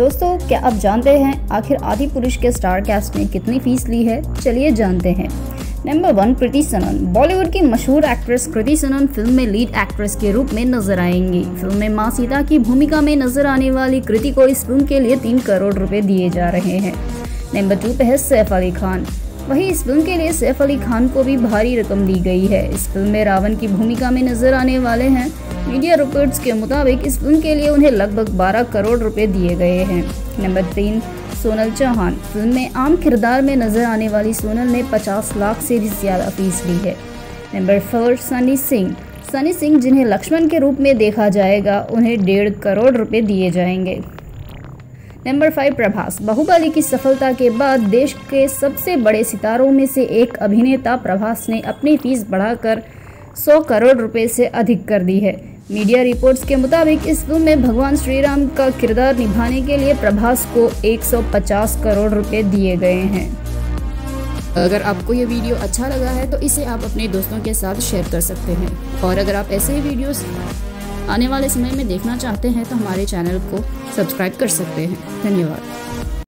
दोस्तों, क्या आप जानते हैं आखिर आदि पुरुष के स्टार कास्ट ने कितनी फ़ीस ली है? चलिए जानते हैं। नंबर वन प्रीति सनन। बॉलीवुड की मशहूर एक्ट्रेस कृति सनन फ़िल्म में लीड एक्ट्रेस के रूप में नज़र आएँगी। फ़िल्म में माँ सीता की भूमिका में नज़र आने वाली कृति को इस फ़िल्म के लिए तीन करोड़ रुपए दिए जा रहे हैं। नंबर टू पे है सैफ अली खान। वहीं इस फ़िल्म के लिए सैफ अली खान को भी भारी रकम दी गई है। इस फ़िल्म में रावण की भूमिका में नज़र आने वाले हैं। मीडिया रिपोर्ट्स के मुताबिक इस फ़िल्म के लिए उन्हें लगभग 12 करोड़ रुपए दिए गए हैं। नंबर तीन, सोनल चौहान। फ़िल्म में आम किरदार में नज़र आने वाली सोनल ने 50 लाख से भी ज़्यादा फ़ीस ली है। Number four, Sunny Singh. Sunny Singh जिन्हें लक्ष्मण के रूप में देखा जाएगा, उन्हें डेढ़ करोड़ रुपए दिए जाएँगे। नंबर फाइव प्रभास, बाहुबली की सफलता के बाद देश के सबसे बड़े सितारों में से एक अभिनेता प्रभास ने अपनी फ़ीस बढ़ाकर 100 करोड़ रुपए से अधिक कर दी है। मीडिया रिपोर्ट्स के मुताबिक, इस फ़िल्म में भगवान श्री राम का किरदार निभाने के लिए प्रभास को 150 करोड़ रुपए दिए गए हैं। अगर आपको ये वीडियो अच्छा लगा है तो इसे आप अपने दोस्तों के साथ शेयर कर सकते हैं। और अगर आप ऐसे ही वीडियोस आने वाले समय में देखना चाहते हैं तो हमारे चैनल को सब्सक्राइब कर सकते हैं। धन्यवाद।